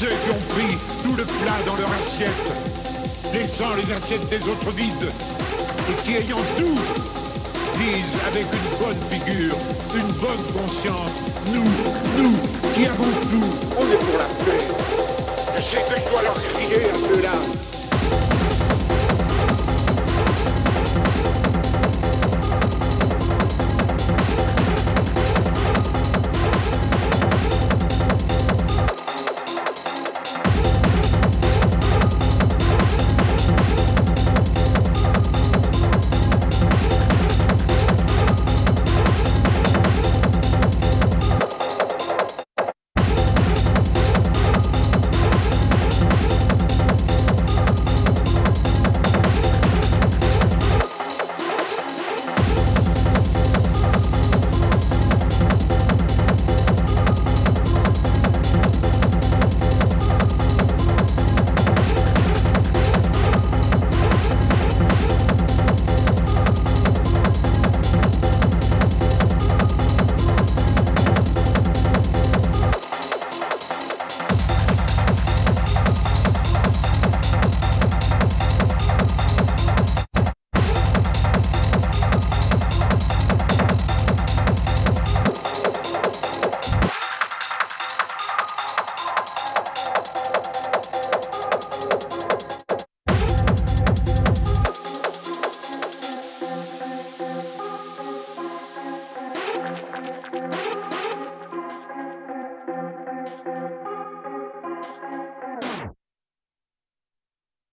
ceux qui ont pris tout le plat dans leur assiette, laissant les assiettes des autres vides, et qui ayant tout, disent avec une bonne figure, une bonne conscience, nous, nous, qui avons tout, on est pour la paix. J'essaie de toi leur crier un peu là.